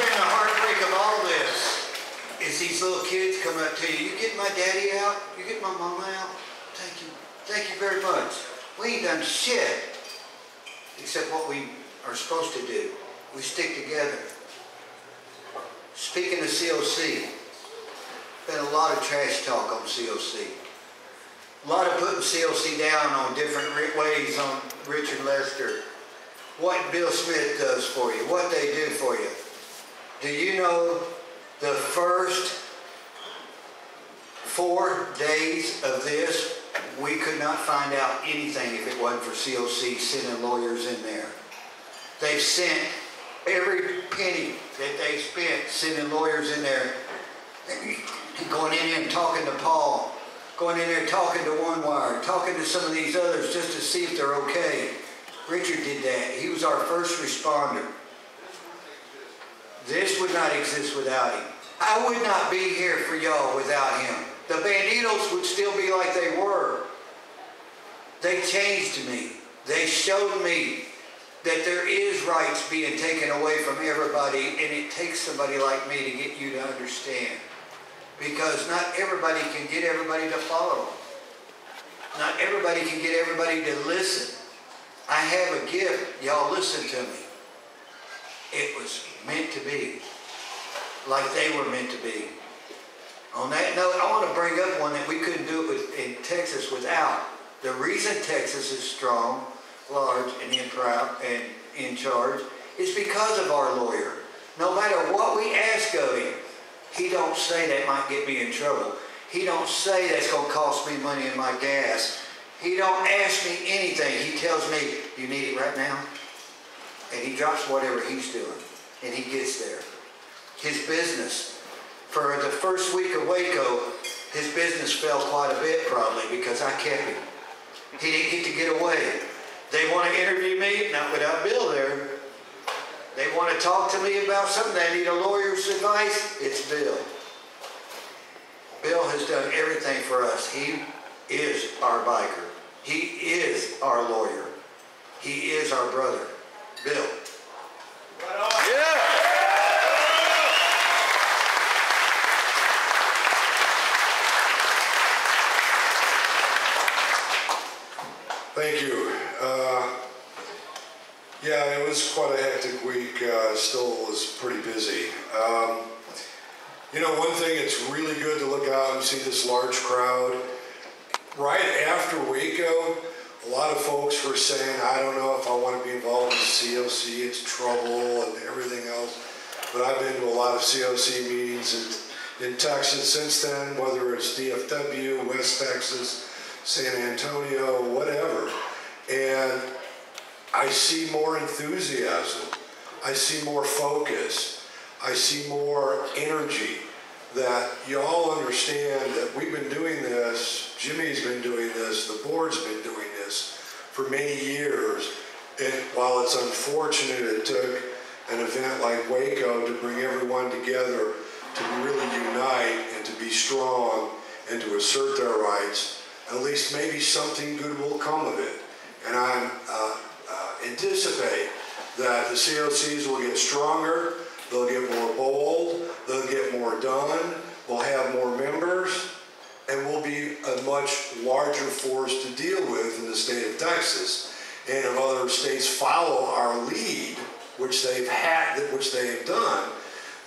been the heartbreak of all this is these little kids come up to you. You get my daddy out? You get my mama out? Thank you. Thank you very much. We ain't done shit except what we are supposed to do. We stick together. Speaking of COC, been a lot of trash talk on COC. A lot of putting COC down on different ways on Richard Lester. What Bill Smith does for you, what they do for you. Do you know the first four days of this, we could not find out anything if it wasn't for COC sending lawyers in there. They've sent every penny that they spent sending lawyers in there, going in there and talking to Paul, going in there talking to One Wire, talking to some of these others just to see if they're okay. Richard did that. He was our first responder. This would not exist without him. I would not be here for y'all without him. The Bandidos would still be like they were. They changed me. They showed me that there is rights being taken away from everybody, and it takes somebody like me to get you to understand. Because not everybody can get everybody to follow. Not everybody can get everybody to listen. I have a gift. Y'all listen to me. It was meant to be. Like they were meant to be. On that note, I want to bring up one that we couldn't do it with, in Texas without. The reason Texas is strong, large, and in, proud, and in charge is because of our lawyer. No matter what we ask of him, he don't say that might get me in trouble. He don't say that's going to cost me money in my gas. He don't ask me anything. He tells me, you need it right now? And he drops whatever he's doing. And he gets there. His business, for the first week of Waco, his business fell quite a bit probably because I kept him. He didn't get to get away. They want to interview me, not without Bill there. They want to talk to me about something. They need a lawyer's advice. It's Bill. Bill has done everything for us. He is our biker. He is our lawyer. He is our brother. Bill. Yeah. Thank you. Uh, yeah, it was quite a hectic week. Uh, still was pretty busy. Um, you know, one thing, it's really good to look out and see this large crowd. Right after Waco, a lot of folks were saying, I don't know if I want to be involved in COC, it's trouble and everything else. But I've been to a lot of COC meetings in, in Texas since then, whether it's DFW, West Texas, San Antonio, whatever. And I see more enthusiasm. I see more focus. I see more energy that you all understand that we've been doing this, Jimmy's been doing this, the board's been doing for many years. And while it's unfortunate it took an event like Waco to bring everyone together to really unite and to be strong and to assert their rights, at least maybe something good will come of it. And I uh, uh, anticipate that the COCs will get stronger, they'll get more bold, they'll get more done, we'll have more members, and we'll be a much larger force to deal with in the state of Texas. And if other states follow our lead, which they've had, which they have done,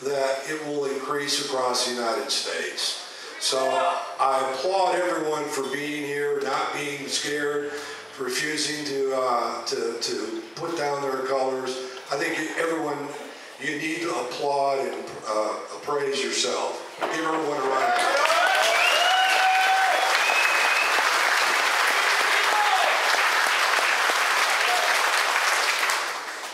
that it will increase across the United States. So I applaud everyone for being here, not being scared, refusing to, uh, to, to put down their colors. I think everyone, you need to applaud and uh, praise yourself. Give everyone a round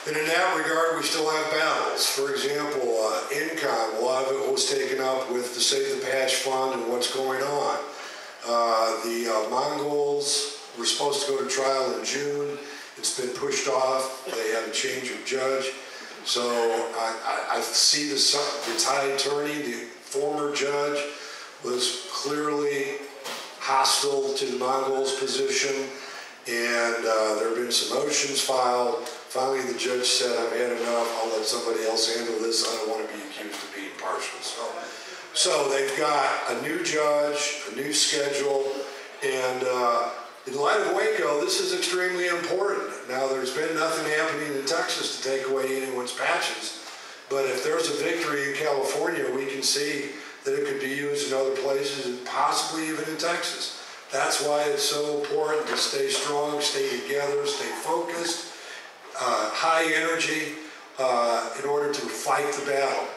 And in that regard, we still have battles. For example, uh, NCOM, a lot of it was taken up with the Save the Patch Fund and what's going on. Uh, the uh, Mongols were supposed to go to trial in June. It's been pushed off. They had a change of judge. So I, I, I see the, the tide turning. The former judge was clearly hostile to the Mongols' position, and uh, there have been some motions filed finally the judge said, I've had enough, I'll let somebody else handle this, I don't want to be accused of being partial. So, so they've got a new judge, a new schedule, and uh, in light of Waco, this is extremely important. Now, there's been nothing happening in Texas to take away anyone's patches, but if there's a victory in California, we can see that it could be used in other places and possibly even in Texas. That's why it's so important to stay strong, stay together, stay focused, uh, high energy uh, in order to fight the battle.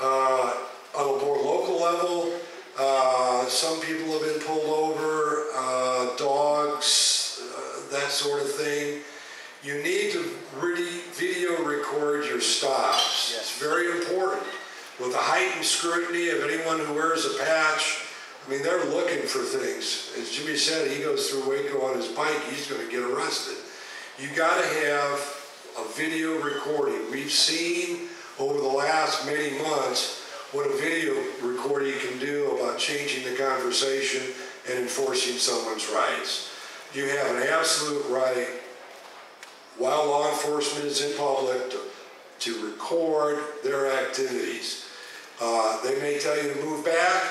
Uh, on a more local level, uh, some people have been pulled over, uh, dogs, uh, that sort of thing. You need to really video record your stops. It's very important. With the heightened scrutiny of anyone who wears a patch, I mean, they're looking for things. As Jimmy said, he goes through Waco on his bike, he's going to get arrested. You got to have a video recording. We've seen over the last many months what a video recording can do about changing the conversation and enforcing someone's rights. You have an absolute right, while law enforcement is in public, to, to record their activities. Uh, they may tell you to move back,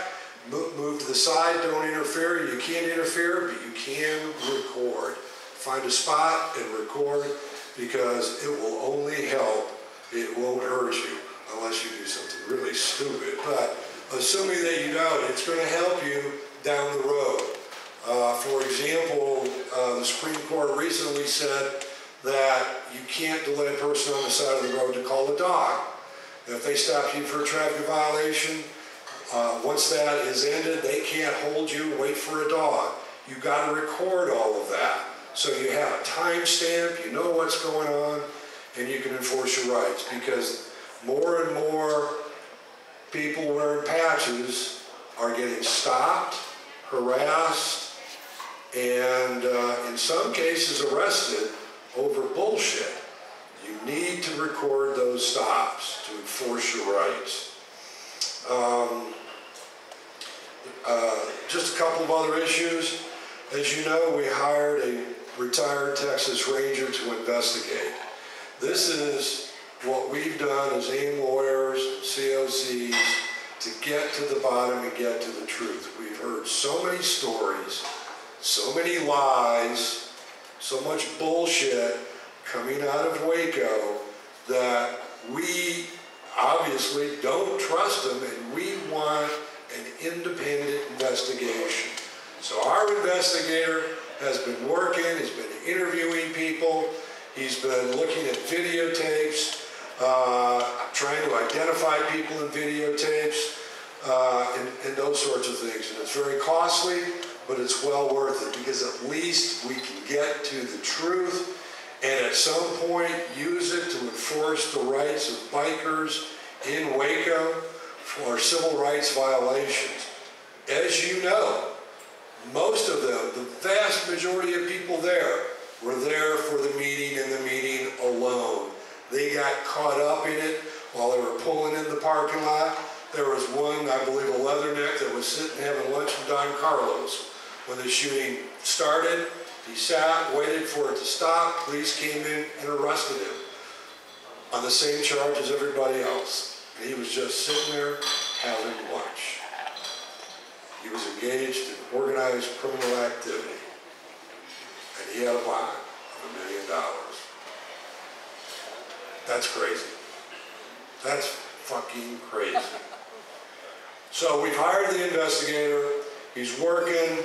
move, move to the side, don't interfere. You can't interfere, but you can record. Find a spot and record because it will only help. It won't hurt you unless you do something really stupid. But assuming that you don't, it's going to help you down the road. Uh, for example, uh, the Supreme Court recently said that you can't delay a person on the side of the road to call a dog. If they stop you for a traffic violation, uh, once that is ended, they can't hold you, wait for a dog. You've got to record all of that. So you have a timestamp, you know what's going on, and you can enforce your rights because more and more people wearing patches are getting stopped, harassed, and uh, in some cases arrested over bullshit. You need to record those stops to enforce your rights. Um, uh, just a couple of other issues. As you know, we hired a retired Texas Ranger to investigate. This is what we've done as AIM lawyers, COCs, to get to the bottom and get to the truth. We've heard so many stories, so many lies, so much bullshit coming out of Waco that we obviously don't trust them and we want an independent investigation. So our investigator has been working, he's been interviewing people, he's been looking at videotapes, uh, trying to identify people in videotapes, uh, and, and those sorts of things. And it's very costly, but it's well worth it because at least we can get to the truth and at some point use it to enforce the rights of bikers in Waco for civil rights violations. As you know, most of them, the vast majority of people there, were there for the meeting and the meeting alone. They got caught up in it while they were pulling in the parking lot. There was one, I believe, a leatherneck that was sitting having lunch with Don Carlos. When the shooting started, he sat, waited for it to stop. Police came in and arrested him on the same charge as everybody else. And he was just sitting there having lunch. He was engaged in organized criminal activity. And he had a bond of a million dollars. That's crazy. That's fucking crazy. So we've hired the investigator. He's working.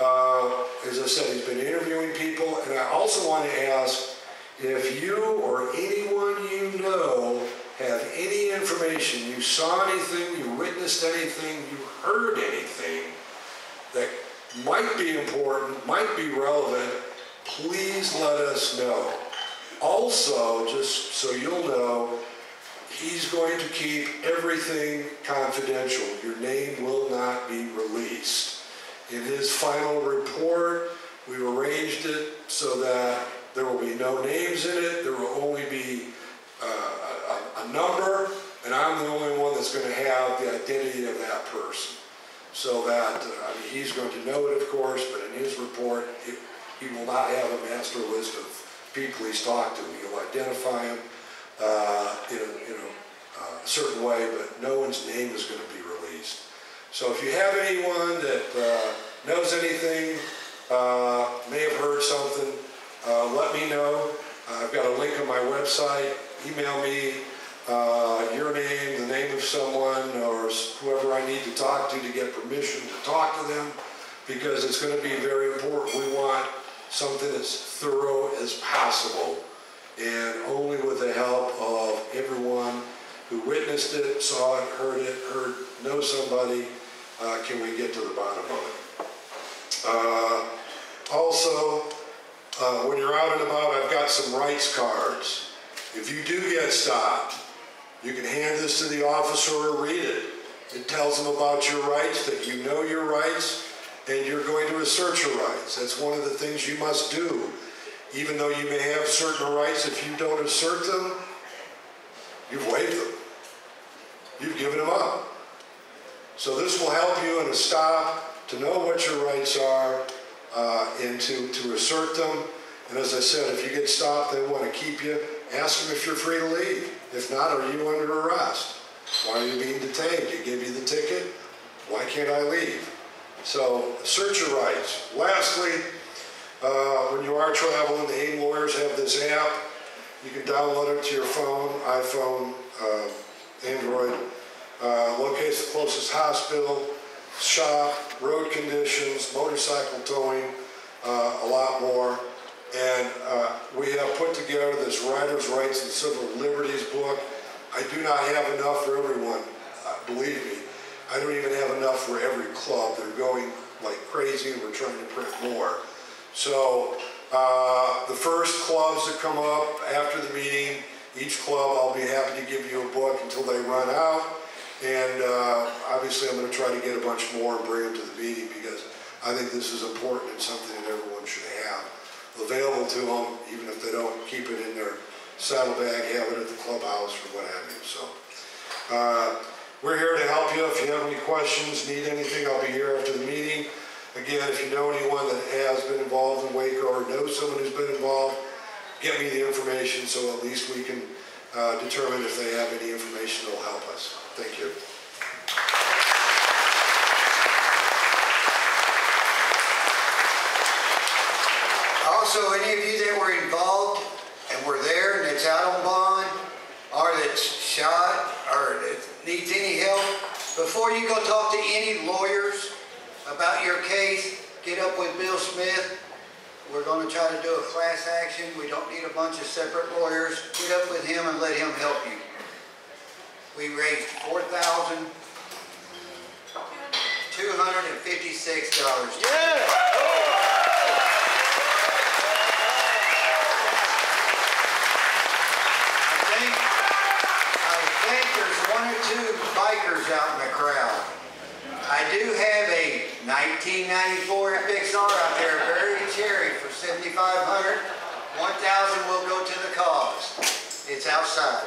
Uh, as I said, he's been interviewing people. And I also want to ask if you or anyone you know have any information, you saw anything, you witnessed anything, you heard anything that might be important, might be relevant, please let us know. Also, just so you'll know, he's going to keep everything confidential. Your name will not be released. In his final report, we've arranged it so that there will be no names in it. There will only be uh, a, a number, and I'm the only one that's going to have the identity of that person. So that, uh, I mean, he's going to know it, of course, but in his report, it, he will not have a master list of people he's talked to. You'll identify them uh, in a, you know, uh, a certain way, but no one's name is going to be released. So if you have anyone that uh, knows anything, uh, may have heard something, uh, let me know. I've got a link on my website. Email me uh, your name, the name of someone, or whoever I need to talk to to get permission to talk to them, because it's going to be very important. We want something as thorough as possible, and only with the help of everyone who witnessed it, saw it, heard it, heard, know somebody, uh, can we get to the bottom of it. Uh, Also, uh, when you're out and about, I've got some rights cards. If you do get stopped, you can hand this to the officer or read it. It tells them about your rights, that you know your rights, and you're going to assert your rights. That's one of the things you must do. Even though you may have certain rights, if you don't assert them, you've waived them. You've given them up. So this will help you in a stop to know what your rights are uh, and to, to assert them. And as I said, if you get stopped, they want to keep you, ask them if you're free to leave. If not, are you under arrest? Why are you being detained? You give you the ticket? Why can't I leave? So search your rights. Lastly, uh, when you are traveling, the AIM lawyers have this app. You can download it to your phone, iPhone, uh, Android. Uh, locates the closest hospital, shop, road conditions, motorcycle towing, uh, a lot more. And uh, we have put together this Riders' Rights and Civil Liberties book. I do not have enough for everyone, uh, believe me. I don't even have enough for every club. They're going like crazy and we're trying to print more. So uh, the first clubs that come up after the meeting, each club, I'll be happy to give you a book until they run out. And uh, obviously, I'm going to try to get a bunch more and bring them to the meeting because I think this is important and something that everyone should have available to them, even if they don't keep it in their saddlebag, have it at the clubhouse or what have you. So uh, we're here to help you. If you have any questions, need anything, I'll be here after the meeting. Again, if you know anyone that has been involved in Waco or know someone who's been involved, get me the information so at least we can uh, determine if they have any information that'll help us. Thank you. Also, any of you that were involved and were there and that's out on bond, or that's shot, or that needs any help, before you go talk to any lawyers about your case, get up with Bill Smith. We're gonna try to do a class action. We don't need a bunch of separate lawyers. Get up with him and let him help you. We raised four thousand two hundred and fifty-six dollars. I think, I think there's one or two out in the crowd. I do have a 1994 FXR out there, very cherry for 7,500. 1,000 will go to the cause. It's outside.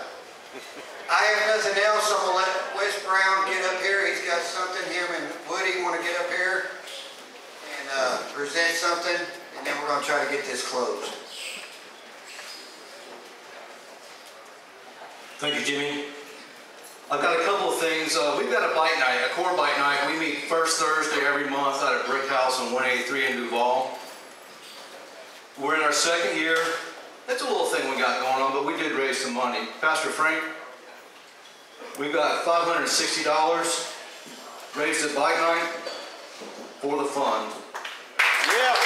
I have nothing else. I'm gonna let Wes Brown get up here. He's got something, him and Woody wanna get up here and, uh, present something, and then we're gonna try to get this closed. Thank you, Jimmy. A things. Uh, we've got a bike night, a core bike night. We meet first Thursday every month at Brick House on 183 in Duval. We're in our second year. It's a little thing we got going on, but we did raise some money. Pastor Frank, we've got $560 raised at bike night for the fund. Yeah.